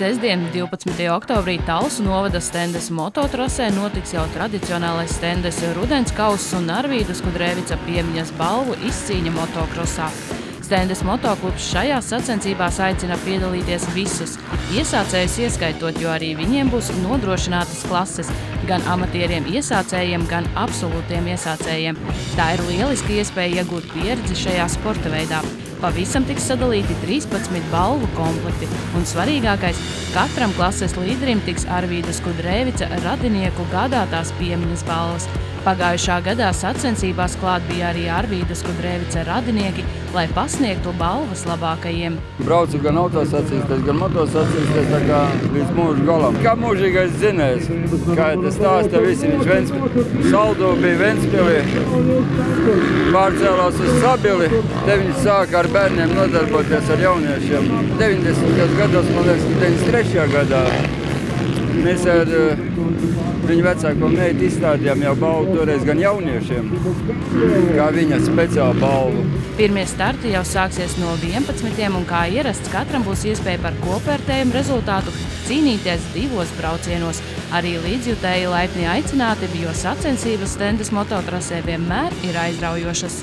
Sesdien, 12. oktobrī Talsu novada stendes mototrasē notiks jau tradicionālais stendes rudens kauss un Arvīdas Kudrēvica piemiņas balvu izcīņa motokrosā. Stendes motoklubs šajās sacensībās aicina piedalīties visus, iesācējus ieskaitot, jo arī viņiem būs nodrošinātas klases gan amatieriem iesācējiem, gan absolūtiem iesācējiem. Tā ir lieliski iespēja iegūt pieredzi šajā sporta veidā. Pavisam tiks sadalīti 13 balvu komplekti, un svarīgākais – katram klases līderim tiks Arvīdas Kudrēvica radinieku gādātās piemiņas balvas. Pagājušā gadā sacensībās klāt bija arī Arvīdas Kudrēvica radinieki, lai pasniegtu balvas labākajiem. Braucu gan autosacīsties, gan motosacīsties, tā kā līdz mūžu galam. Kā mūžīgais zinējs, kā tas stāsta visi, viņš Ventspili, saldo bija Ventspilī, pārcēlās uz Sabili, te viņi sāka ar bērniem nodarboties ar jauniešiem. 90. gados, man liekas, 93. gadā mēs ar uh, viņu vecāko meitu izstādījām jau balvu toreiz gan jauniešiem, kā viņa speciāla balvu. Pirmie starti jau sāksies no 11. un kā ierasts katram būs iespēja par kopvērtējumu rezultātu cīnīties divos braucienos. Arī līdzjutēji laipni aicināti, jo sacensības stendes mototrasē vienmēr ir aizraujošas.